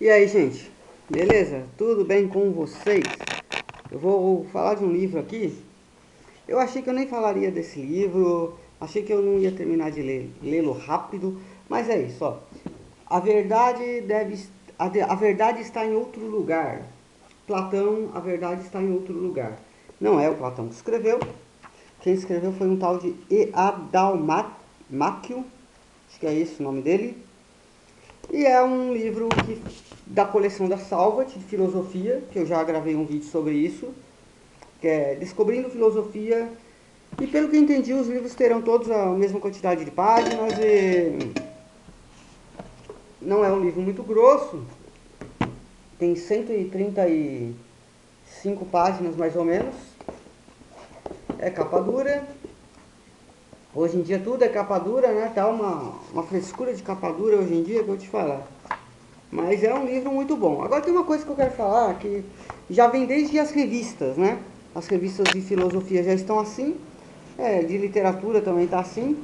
E aí, gente? Beleza? Tudo bem com vocês? Eu vou falar de um livro aqui. Eu achei que eu nem falaria desse livro, achei que eu não ia terminar de lê-lo rápido, mas é isso, ó. A verdade deve a, a verdade está em outro lugar. Platão, a verdade está em outro lugar. Não é o Platão que escreveu. Quem escreveu foi um tal de Eabdalmáquio, acho que é esse o nome dele. E é um livro que, da coleção da Salvat, de filosofia, que eu já gravei um vídeo sobre isso, que é Descobrindo Filosofia. E pelo que entendi, os livros terão todos a mesma quantidade de páginas e não é um livro muito grosso, tem 135 páginas mais ou menos, é capa dura, Hoje em dia tudo é capa dura, né? Tá uma, uma frescura de capa dura hoje em dia que eu te falar. Mas é um livro muito bom. Agora tem uma coisa que eu quero falar que já vem desde as revistas, né? As revistas de filosofia já estão assim, é, de literatura também está assim.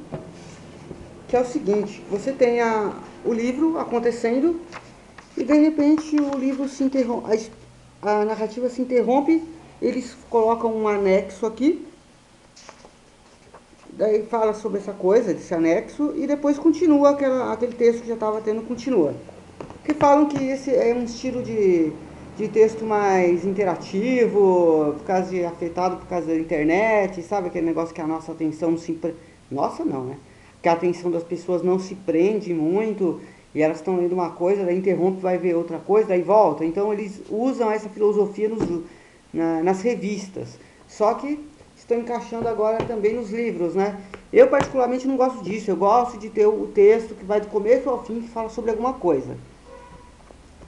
Que é o seguinte, você tem a, o livro acontecendo e de repente o livro se interrompe, a, a narrativa se interrompe, eles colocam um anexo aqui daí fala sobre essa coisa, desse anexo, e depois continua aquela, aquele texto que já estava tendo, continua. Que falam que esse é um estilo de, de texto mais interativo, por causa de afetado por causa da internet, sabe aquele negócio que a nossa atenção não se. Pre... Nossa, não, né? Que a atenção das pessoas não se prende muito e elas estão lendo uma coisa, daí interrompe, vai ver outra coisa, daí volta. Então eles usam essa filosofia nos, na, nas revistas. Só que estão encaixando agora também nos livros, né? Eu particularmente não gosto disso, eu gosto de ter o texto que vai do começo ao fim que fala sobre alguma coisa.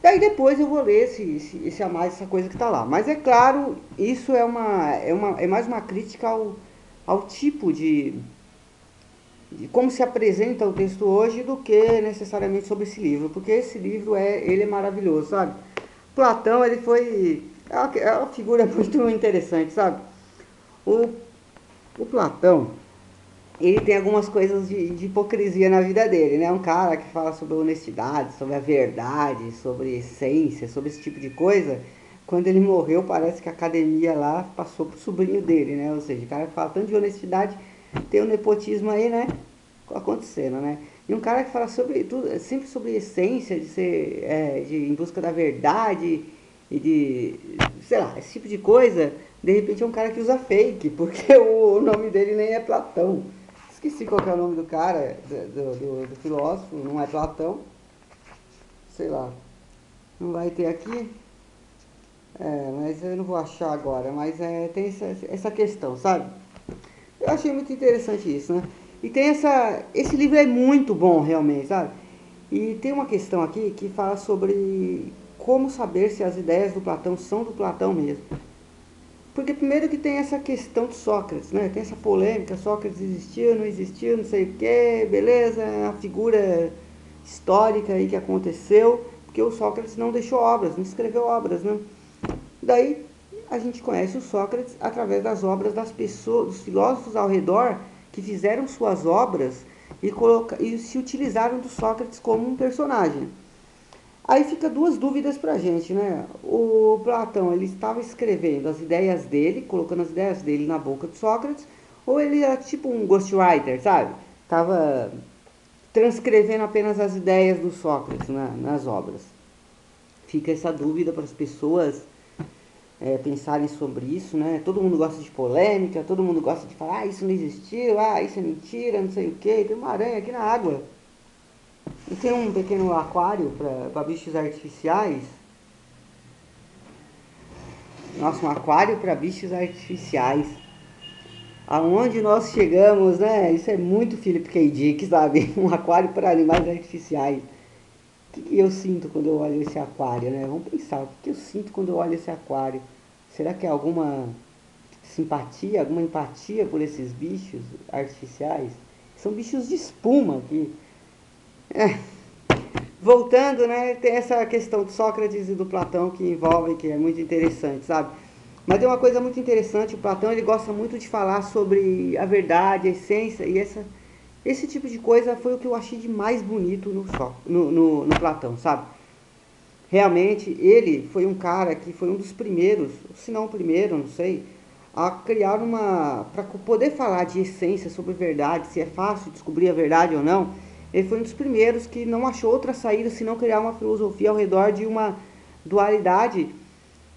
Daí depois eu vou ler esse, esse, esse a mais, essa coisa que está lá. Mas é claro, isso é, uma, é, uma, é mais uma crítica ao, ao tipo de, de como se apresenta o texto hoje do que necessariamente sobre esse livro. Porque esse livro é, ele é maravilhoso, sabe? Platão, ele foi... É uma, é uma figura muito interessante, sabe? O, o Platão, ele tem algumas coisas de, de, hipocrisia na vida dele, né? Um cara que fala sobre honestidade, sobre a verdade, sobre essência, sobre esse tipo de coisa. Quando ele morreu, parece que a academia lá passou pro sobrinho dele, né? Ou seja, o cara que fala tanto de honestidade, tem um nepotismo aí, né? Acontecendo, né? E um cara que fala sobre tudo, sempre sobre essência, de ser é, de, em busca da verdade e de, sei lá, esse tipo de coisa de repente é um cara que usa fake, porque o nome dele nem é Platão. Esqueci qual é o nome do cara, do, do, do filósofo, não é Platão. Sei lá. Não vai ter aqui. É, mas eu não vou achar agora. Mas é, tem essa, essa questão, sabe? Eu achei muito interessante isso, né? E tem essa. Esse livro é muito bom, realmente, sabe? E tem uma questão aqui que fala sobre como saber se as ideias do Platão são do Platão mesmo. Porque primeiro que tem essa questão de Sócrates, né? Tem essa polêmica, Sócrates existiu, não existiu, não sei o quê, beleza, é a figura histórica aí que aconteceu, porque o Sócrates não deixou obras, não escreveu obras, né? Daí a gente conhece o Sócrates através das obras das pessoas, dos filósofos ao redor que fizeram suas obras e, coloca, e se utilizaram do Sócrates como um personagem. Aí fica duas dúvidas para a gente, né? O Platão, ele estava escrevendo as ideias dele, colocando as ideias dele na boca de Sócrates, ou ele era tipo um ghostwriter, sabe? Tava transcrevendo apenas as ideias do Sócrates na, nas obras. Fica essa dúvida para as pessoas é, pensarem sobre isso, né? Todo mundo gosta de polêmica, todo mundo gosta de falar, ah, isso não existiu, ah, isso é mentira, não sei o quê, tem uma aranha aqui na água. E tem um pequeno aquário para bichos artificiais. Nossa, um aquário para bichos artificiais. Aonde nós chegamos, né? Isso é muito Philip K. Dick, sabe? Um aquário para animais artificiais. O que, eu sinto quando eu olho esse aquário, né? Vamos pensar, o que, eu sinto quando eu olho esse aquário? Será que é alguma simpatia, alguma empatia por esses bichos artificiais? São bichos de espuma que é. Voltando, né, tem essa questão de Sócrates e do Platão que envolve, que é muito interessante, sabe? Mas tem uma coisa muito interessante, o Platão ele gosta muito de falar sobre a verdade, a essência, e essa, esse tipo de coisa foi o que eu achei de mais bonito no, no, no, no Platão, sabe? realmente ele foi um cara que foi um dos primeiros, se não o primeiro, não sei, a criar uma. para poder falar de essência sobre verdade, se é fácil descobrir a verdade ou não. Ele foi um dos primeiros que não achou outra saída senão criar uma filosofia ao redor de uma dualidade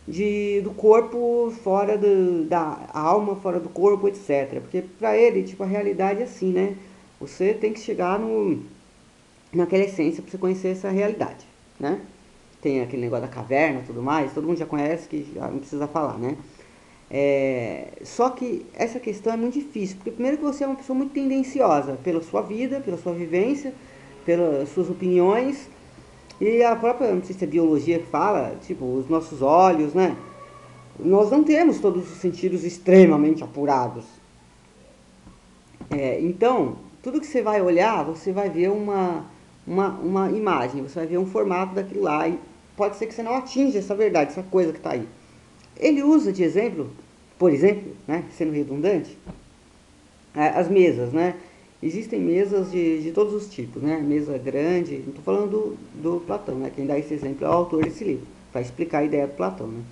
de, do corpo fora do, da alma, fora do corpo, etc. Porque para ele, tipo, a realidade é assim, né? Você tem que chegar no, naquela essência para você conhecer essa realidade, né? Tem aquele negócio da caverna tudo mais, todo mundo já conhece, que já não precisa falar, né? É, só que essa questão é muito difícil, porque primeiro que você é uma pessoa muito tendenciosa pela sua vida, pela sua vivência, pelas suas opiniões, e a própria, não sei se é biologia que fala, tipo, os nossos olhos, né? Nós não temos todos os sentidos extremamente apurados. É, então, tudo que você vai olhar, você vai ver uma, uma, uma imagem, você vai ver um formato daquilo lá, e pode ser que você não atinja essa verdade, essa coisa que está aí. Ele usa de exemplo, por exemplo, né, sendo redundante, as mesas, né? Existem mesas de, de todos os tipos, né? Mesa grande, não estou falando do, do Platão, né? Quem dá esse exemplo é o autor desse livro, para explicar a ideia do Platão, né?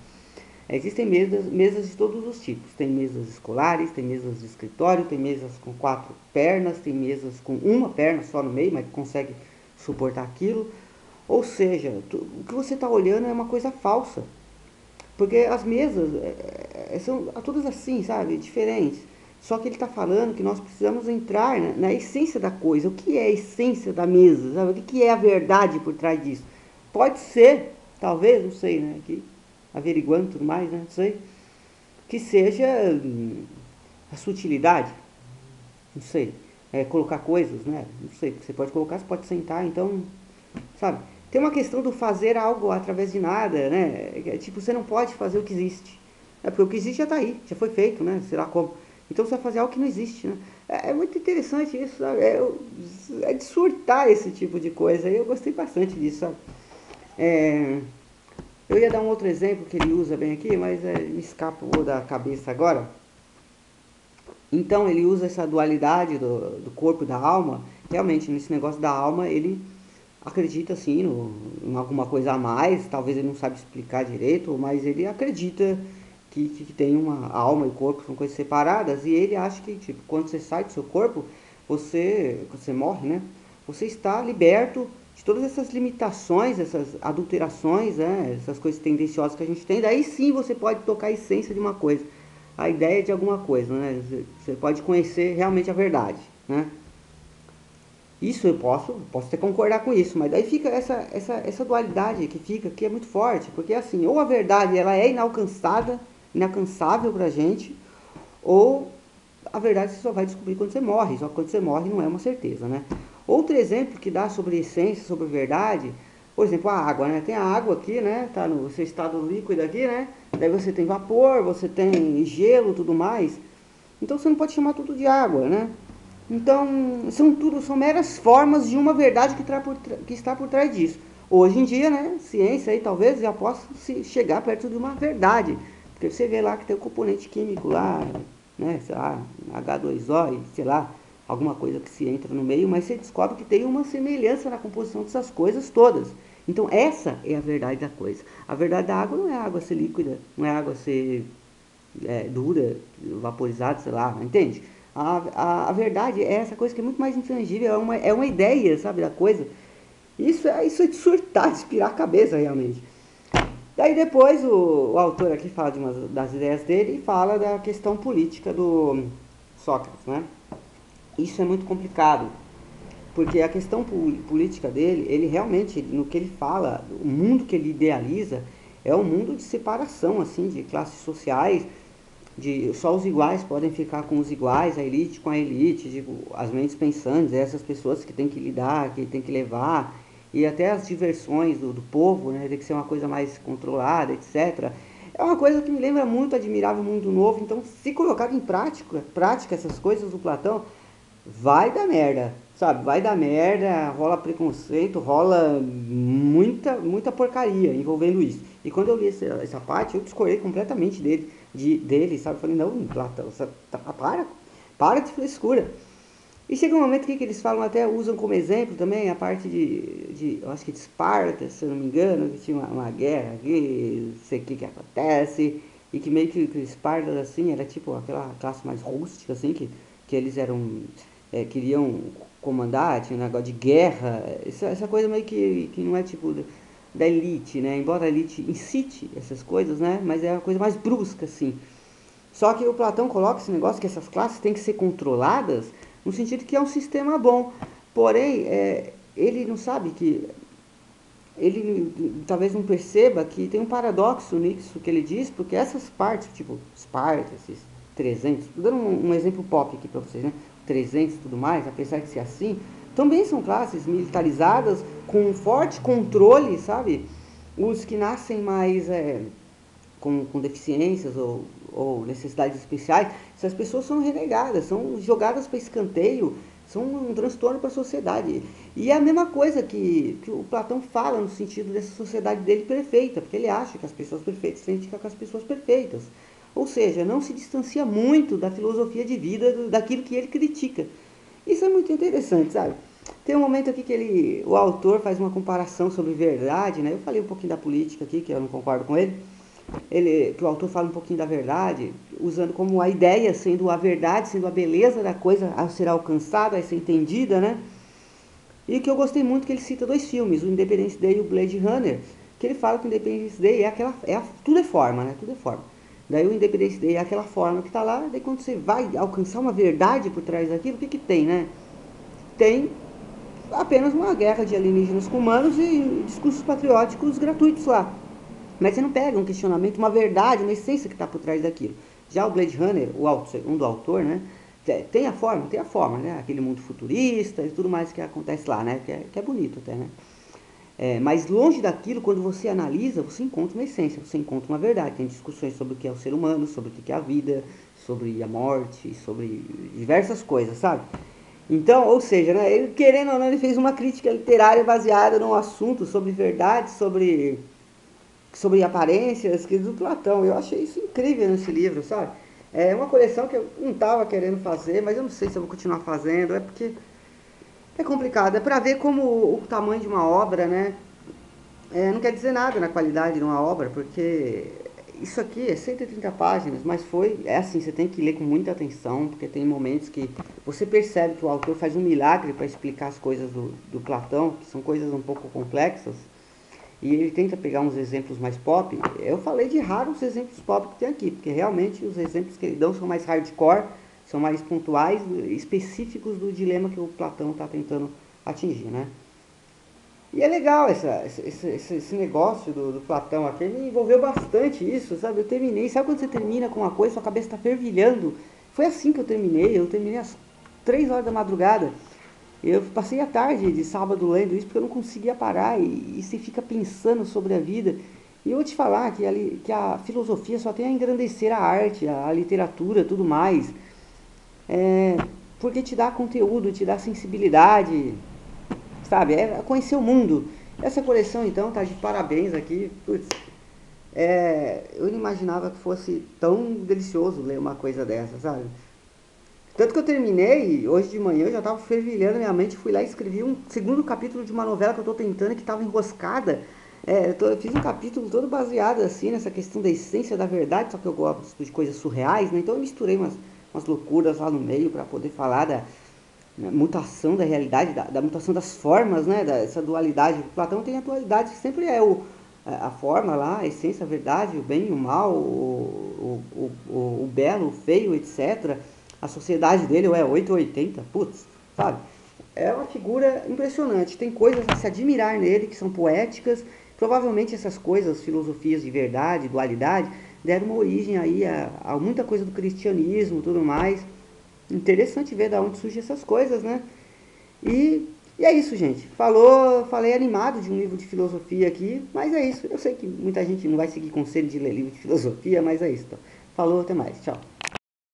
Existem mesas, mesas de todos os tipos. Tem mesas escolares, tem mesas de escritório, tem mesas com quatro pernas, tem mesas com uma perna só no meio, mas que consegue suportar aquilo. Ou seja, tu, o que você está olhando é uma coisa falsa. Porque as mesas é, é, são todas assim, sabe? Diferentes. Só que ele está falando que nós precisamos entrar na, na, essência da coisa. O que é a essência da mesa? Sabe? O que é a verdade por trás disso? Pode ser, talvez, não sei, né? Aqui, averiguando tudo mais, né? Não sei. Que seja hum, a sutilidade. Não sei. É, colocar coisas, né? Não sei. Você pode colocar, você pode sentar, então. Sabe? Tem uma questão do fazer algo através de nada, né? É, tipo, você não pode fazer o que existe. É porque o que existe já está aí, já foi feito, né? Sei lá como. Então você vai fazer algo que não existe, né? É, é muito interessante isso, sabe? É, é, de surtar esse tipo de coisa. Eu gostei bastante disso, sabe? É, eu ia dar um outro exemplo que ele usa bem aqui, mas é, me escapou da cabeça agora. Então ele usa essa dualidade do, do corpo e da alma. Realmente, nesse negócio da alma, ele acredita sim no, em alguma coisa a mais, talvez ele não sabe explicar direito, mas ele acredita que, que, tem uma alma e corpo são coisas separadas, e ele acha que tipo, quando você sai do seu corpo, você, você morre, né? Você está liberto de todas essas limitações, essas adulterações, né? essas coisas tendenciosas que a gente tem, daí sim você pode tocar a essência de uma coisa, a ideia de alguma coisa, né? Você pode conhecer realmente a verdade, né? Isso eu posso, posso até concordar com isso, mas daí fica essa, essa, essa dualidade que fica, que é muito forte, porque assim, ou a verdade ela é inalcançada, inalcançável pra gente, ou a verdade você só vai descobrir quando você morre, só quando você morre não é uma certeza, né? Outro exemplo que dá sobre essência, sobre verdade, por exemplo, a água, né? Tem a água aqui, né? Tá no seu estado líquido aqui, né? Daí você tem vapor, você tem gelo, tudo mais. Então você não pode chamar tudo de água, né? Então, são tudo, são meras formas de uma verdade que, por, que está por trás disso. Hoje em dia, né, ciência aí talvez já possa se chegar perto de uma verdade. Porque você vê lá que tem um componente químico lá, né, sei lá, H2O, sei lá, alguma coisa que se entra no meio, mas você descobre que tem uma semelhança na composição dessas coisas todas. Então essa é a verdade da coisa. A verdade da água não é água ser líquida, não é água ser é, dura, vaporizada, sei lá, entende? A, a, a, verdade é essa coisa que é muito mais intangível, é uma, é uma ideia, sabe, da coisa. Isso é, isso é de surtar, de inspirar a cabeça, realmente. Daí depois o, o autor aqui fala de uma das ideias dele e fala da questão política do Sócrates, né? Isso é muito complicado, porque a questão política dele, ele realmente, no que ele fala, o mundo que ele idealiza é um mundo de separação, assim, de classes sociais, de só os iguais podem ficar com os iguais, a elite com a elite, tipo, as mentes pensantes, essas pessoas que tem que lidar, que tem que levar, e até as diversões do, do povo, né, tem que ser uma coisa mais controlada, etc. É uma coisa que me lembra muito Admirável Mundo Novo, então se colocar em prática, prática essas coisas do Platão, vai dar merda, sabe? Vai dar merda, rola preconceito, rola muita, muita porcaria envolvendo isso. E quando eu li essa, essa parte, eu discorrei completamente dele de, dele, sabe? Eu falei, não, Platão, tá, para, para de frescura. E chega um momento que, que eles falam, até usam como exemplo também a parte de, de eu acho que de Esparta, se eu não me engano, que tinha uma, uma guerra aqui, não sei o que que acontece, e que meio que, que Esparta, assim, era tipo aquela classe mais rústica, assim, que, que eles eram, é, queriam comandar, tinha um negócio de guerra, essa, essa coisa meio que, que não é tipo da elite, né? Embora a elite incite essas coisas, né? Mas é uma coisa mais brusca, assim. Só que o Platão coloca esse negócio que essas classes têm que ser controladas no sentido que é um sistema bom. Porém, é, ele não sabe que. Ele talvez não perceba que tem um paradoxo nisso que ele diz, porque essas partes, tipo Esparta, esses 300, dando um, um exemplo pop aqui para vocês, né? 300 e tudo mais, apesar de ser assim, também são classes militarizadas com forte controle, sabe? Os que nascem mais é, com, com deficiências ou, ou necessidades especiais, essas pessoas são renegadas, são jogadas para escanteio, são um transtorno para a sociedade. E é a mesma coisa que, que o Platão fala no sentido dessa sociedade dele perfeita, porque ele acha que as pessoas perfeitas têm que ficar com as pessoas perfeitas. Ou seja, não se distancia muito da filosofia de vida, daquilo que ele critica. Isso é muito interessante, sabe? Tem um momento aqui que ele, o autor faz uma comparação sobre verdade, né? Eu falei um pouquinho da política aqui, que eu não concordo com ele. Ele, que o autor fala um pouquinho da verdade, usando como a ideia sendo a verdade, sendo a beleza da coisa a ser alcançada, a ser entendida, né? E que eu gostei muito que ele cita dois filmes, o Independence Day e o Blade Runner, que ele fala que o Independence Day é aquela, é a, tudo é forma, né? Tudo é forma. Daí o Independence Day é aquela forma que está lá, daí quando você vai alcançar uma verdade por trás daquilo, o que que tem, né? Tem apenas uma guerra de alienígenas com humanos e discursos patrióticos gratuitos lá. Mas você não pega um questionamento, uma verdade, uma essência que está por trás daquilo. Já o Blade Runner, o autor, um do autor, né? Tem a forma, tem a forma, né? Aquele mundo futurista e tudo mais que acontece lá, né? Que é, que é bonito até, né? É, mas longe daquilo, quando você analisa, você encontra uma essência, você encontra uma verdade. Tem discussões sobre o que é o ser humano, sobre o que é a vida, sobre a morte, sobre diversas coisas, sabe? Então, ou seja, né, ele querendo ou não, ele fez uma crítica literária baseada num assunto sobre verdade, sobre, sobre aparências, que do Platão. Eu achei isso incrível nesse livro, sabe? É uma coleção que eu não estava querendo fazer, mas eu não sei se eu vou continuar fazendo, é porque é complicado. É para ver como o tamanho de uma obra, né? É, não quer dizer nada na qualidade de uma obra, porque isso aqui é 130 páginas, mas foi, é assim, você tem que ler com muita atenção, porque tem momentos que você percebe que o autor faz um milagre para explicar as coisas do, do Platão, que são coisas um pouco complexas, e ele tenta pegar uns exemplos mais pop. Eu falei de raros exemplos pop que tem aqui, porque realmente os exemplos que ele dão são mais hardcore, são mais pontuais, específicos do dilema que o Platão está tentando atingir, né? E é legal essa, esse, esse, esse negócio do, do, Platão aqui, me envolveu bastante isso, sabe? Eu terminei, sabe quando você termina com uma coisa, sua cabeça está fervilhando? Foi assim que eu terminei, eu terminei às 3 horas da madrugada. Eu passei a tarde de sábado lendo isso porque eu não conseguia parar e, e você fica pensando sobre a vida. E eu vou te falar que a, que a filosofia só tem a engrandecer a arte, a, a literatura, tudo mais. É, porque te dá conteúdo, te dá sensibilidade, sabe? É conhecer o mundo. Essa coleção, então, tá de parabéns aqui. Putz, é, eu não imaginava que fosse tão delicioso ler uma coisa dessa, sabe? Tanto que eu terminei, hoje de manhã eu já estava fervilhando minha mente, fui lá e escrevi um segundo capítulo de uma novela que eu estou tentando que estava enroscada. É, eu, tô, eu, fiz um capítulo todo baseado assim nessa questão da essência da verdade, só que eu gosto de coisas surreais, né? Então eu misturei umas, umas loucuras lá no meio para poder falar da, né, mutação da realidade, da, da, mutação das formas, né, dessa dualidade. Platão tem a dualidade que sempre é o, a forma lá, a essência, a verdade, o bem o mal, o, o, o, o belo, o feio, etc. A sociedade dele é 8 ou 80, putz, sabe? É uma figura impressionante. Tem coisas a se admirar nele que são poéticas. Provavelmente essas coisas, filosofias de verdade, dualidade, deram uma origem aí a, a muita coisa do cristianismo, tudo mais interessante ver da onde surgem essas coisas, né? E, e é isso, gente. Falou, falei animado de um livro de filosofia aqui, mas é isso. Eu sei que muita gente não vai seguir conselho de ler livro de filosofia, mas é isso. Então. Falou, até mais. Tchau.